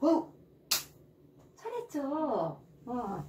어. 잘했죠? 어.